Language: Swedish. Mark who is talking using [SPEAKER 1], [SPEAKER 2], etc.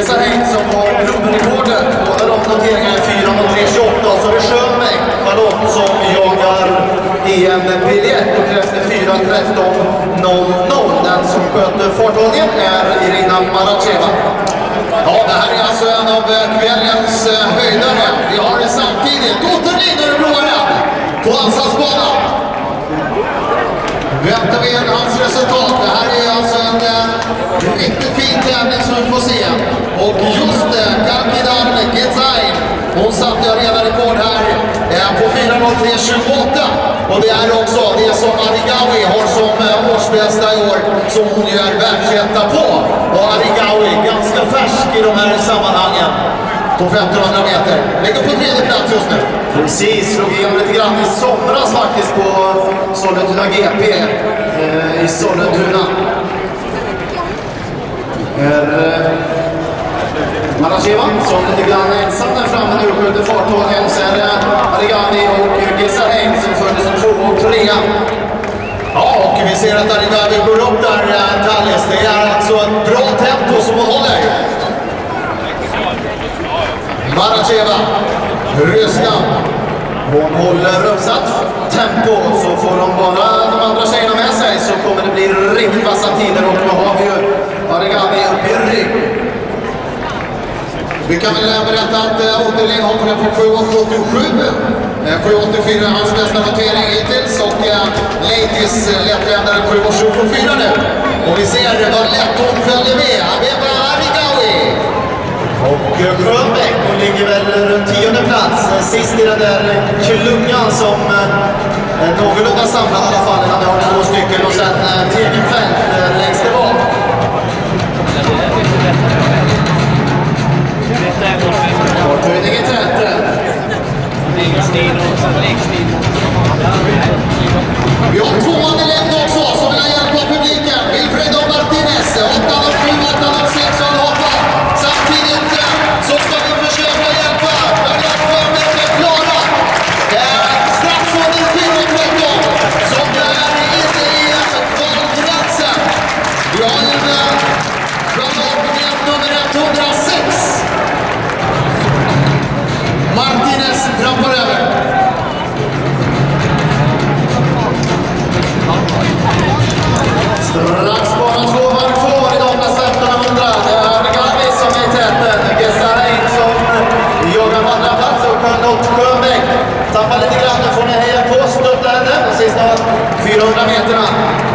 [SPEAKER 1] Jessa Hägg som har klubbrekordet, båda de noteringarna är 4 och 3.28. Så är det Schönbeck, Charlotte, som jagar EM-biljett och kräfter 4.13.00. Den som sköter farthållningen är Irina Maracheva.
[SPEAKER 2] Ja, det här är alltså en av eh, kvällens eh, höjdare. Vi har det samtidigt. Återigen Örebroaren på Allsallsbanan. Väntar vi in hans resultat. Det här är alltså en eh, riktigt fin tävling som vi får se. Och just eh, Kalkidan Gezain, hon satte ju redan rekord här eh, på 4.03.28. Och det är också det som Arigawi har som eh, årsbästa i år, som hon ju är världsetta på. Och Arigawi, ganska färsk i de här sammanhangen på 1500 meter. Ligger på tredje plats just nu.
[SPEAKER 1] Precis, slog igenom lite grann i somras faktiskt på Sollentuna GP eh, i Sollentuna. Är eh, Maracheva som lite grann ensam där framme nu skjuter farthållen. Sen eh, är det Arigani och Gesarein som följer som två och trea.
[SPEAKER 2] Ja, och vi ser att Arigani går upp där, eh, Tallis. Det är alltså ett bra tempo som hon håller. Maracheva, Ryssland.
[SPEAKER 1] Hon håller uppsatt tempo så får de bara de andra tjejerna med sig så kommer det bli riktigt vassa tider och då har vi ju Arigami uppe i rygg.
[SPEAKER 2] Vi kan väl berätta att eh, äh, Återlind hoppade på 7.87. 7.84 är hans bästa notering hittills och Ladies Leitis 7.24 nu. Och vi ser vad lätt hon följer med. Abeba Arigawi.
[SPEAKER 1] Och eh, ligger väl runt tionde plats. Sist i den där klungan som eh, någorlunda samlad i alla fall. Han har två stycken och sen eh, Tegenfeldt eh, längst tillbaka. Tappar lite grann. Nu får ni heja på, stötta henne de sista 400 meterna.